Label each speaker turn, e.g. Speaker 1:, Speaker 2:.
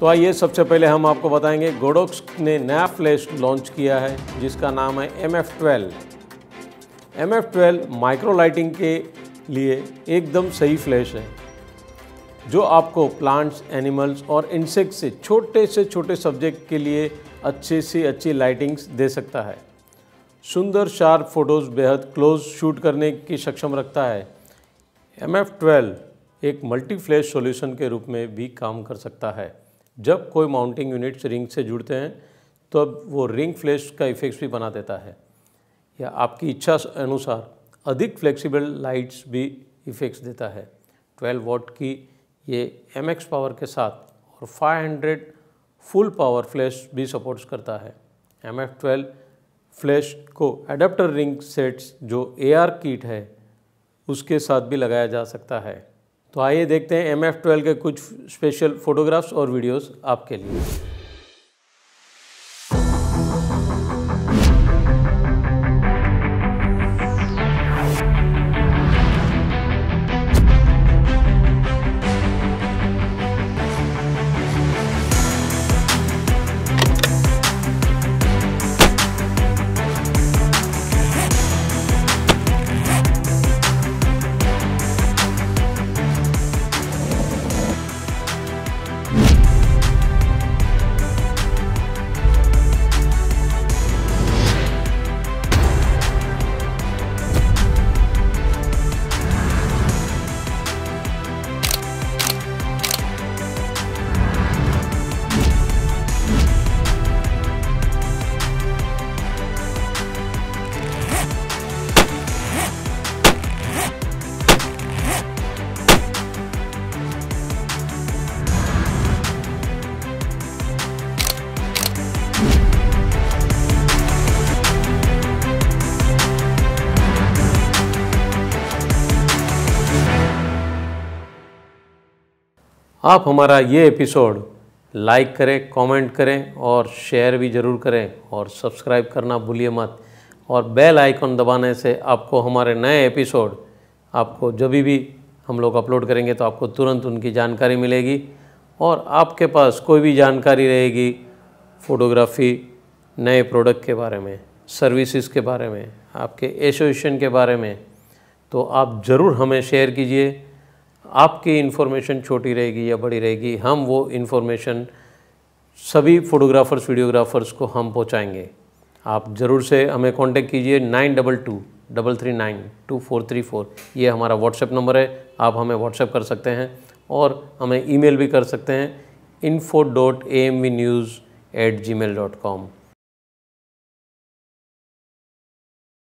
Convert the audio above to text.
Speaker 1: तो आइए सबसे पहले हम आपको बताएँगे, गोडोक्स ने नया फ्लैश लॉन्च किया है, जिसका नाम है M F twelve M F twelve micro lighting के लिए एकदम सही फ्लैश है, जो आपको प्लांट्स एनिमल्स और इंसेक्ट से छोटे से छोटे सब्जेक्ट के लिए अच्छे से अच्छी लाइटिंग्स दे सकता है। सुंदर शार्प फ़ोटोज़ बेहद क्लोज शूट करने की सक्षम रखता है। एम एफ़ ट्वेल्व एक मल्टी फ्लैश सॉल्यूशन के रूप में भी काम कर सकता है। जब कोई माउंटिंग यूनिट्स रिंग से जुड़ते हैं, तब तो वो रिंग फ्लैश का इफेक्ट्स भी बना देता है। या आपकी इच्छा अनुसार अधिक फ्लेक्सिबल लाइट्स भी इफेक्ट्स देता है। 12 वॉट की ये एमएक्स पावर के साथ और 500 फुल पावर फ्लैश भी सपोर्ट्स करता है। एम एफ़ ट्वेल्व फ्लैश को एडाप्टर रिंग सेट्स जो ए आर किट है, उसके साथ भी लगाया जा सकता है। तो आइए देखते हैं एम एफ़ के कुछ स्पेशल फोटोग्राफ्स और वीडियोस आपके लिए। आप हमारा ये एपिसोड लाइक करें, कमेंट करें और शेयर भी ज़रूर करें और सब्सक्राइब करना भूलिए मत। और बेल आइकन दबाने से आपको हमारे नए एपिसोड आपको जब भी हम लोग अपलोड करेंगे तो आपको तुरंत उनकी जानकारी मिलेगी और आपके पास कोई भी जानकारी रहेगी फ़ोटोग्राफी, नए प्रोडक्ट के बारे में, सर्विसेज़ के बारे में, आपके एसोसिएशन के बारे में तो आप ज़रूर हमें शेयर कीजिए। आपकी इन्फॉर्मेशन छोटी रहेगी या बड़ी रहेगी, हम वो इन्फॉर्मेशन सभी फ़ोटोग्राफ़र्स वीडियोग्राफ़र्स को हम पहुंचाएँगे। आप ज़रूर से हमें कांटेक्ट कीजिए nine double two double three nine two four three four ये हमारा व्हाट्सएप नंबर है, आप हमें व्हाट्सएप कर सकते हैं और हमें ईमेल भी कर सकते हैं info dot A M V news at Gmail dot com